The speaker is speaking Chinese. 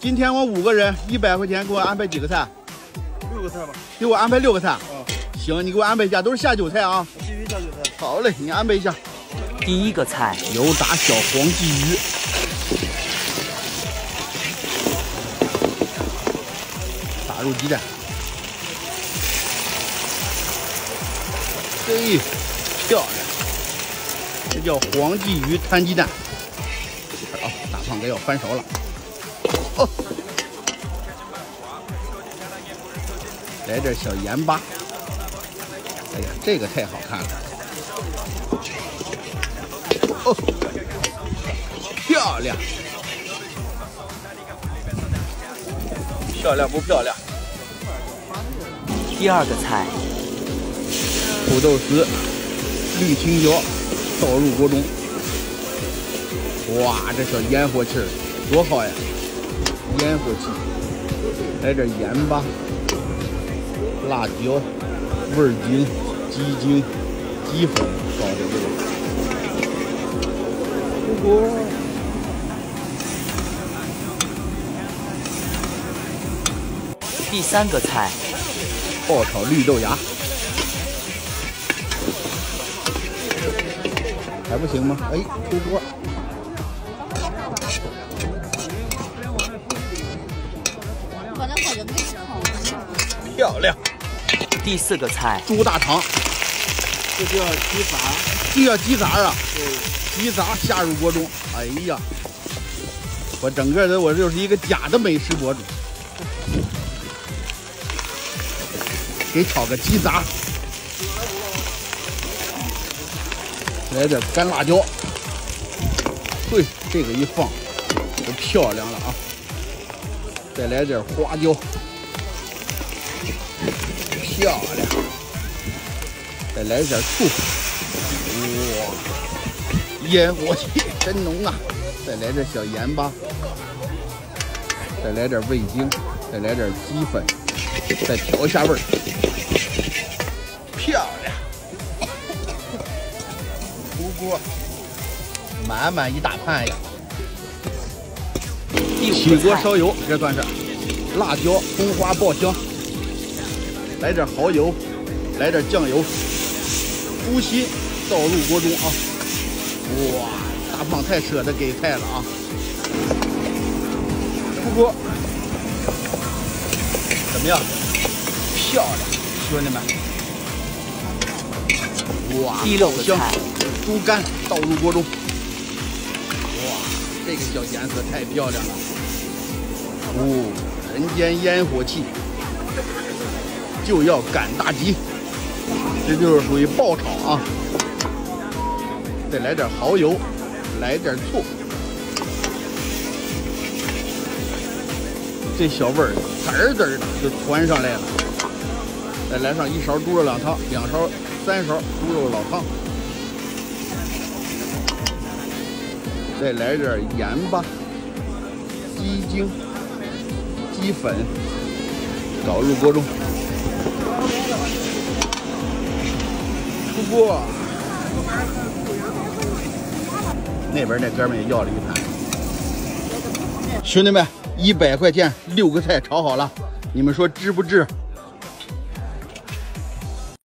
今天我五个人，一百块钱给我安排几个菜？六个菜吧。给我安排六个菜。啊，行，你给我安排一下，都是下酒菜啊。必须下酒菜。好嘞，你安排一下。第一个菜，油炸小黄鲫鱼。打入鸡蛋。嘿，漂亮！这叫黄鲫鱼摊鸡蛋。啊，大胖哥要翻勺了。哦，来点小盐巴。哎呀，这个太好看了。哦，漂亮，漂亮不漂亮？第二个菜，土豆丝、绿青椒倒入锅中。哇，这小烟火气儿多好呀！烟火气，来点盐巴、辣椒、味精、鸡精、鸡粉，搞点这个。出锅。第三个菜，爆炒绿豆芽，还不行吗？哎，出锅。漂亮。第四个菜，猪大肠，这叫鸡杂，这叫鸡杂啊。对，鸡杂下入锅中。哎呀，我整个的我就是一个假的美食博主。给炒个鸡杂，来点干辣椒。对，这个一放就漂亮了啊！再来点花椒，漂亮。再来点醋，哇，烟火气真浓啊！再来点小盐巴，再来点味精，再来点鸡粉，再调一下味儿，漂亮！出锅，满满一大盘呀！起锅烧油，这算是辣椒、葱花爆香，来点蚝油，来点酱油，猪心倒入锅中啊！哇，大胖太舍得给菜了啊！出锅，怎么样？漂亮，兄弟们！哇，第六香，猪肝倒入锅中。哇，这个小颜色太漂亮了。哦，人间烟火气，就要赶大集，这就是属于爆炒啊！再来点蚝油，来点醋，这小味儿滋儿滋儿的就窜上来了。再来上一勺猪肉老汤，两勺、三勺猪肉老汤，再来点盐巴、鸡精。鸡粉倒入锅中，出锅。那边那哥们也要了一盘。兄弟们，一百块钱六个菜炒好了，你们说值不值？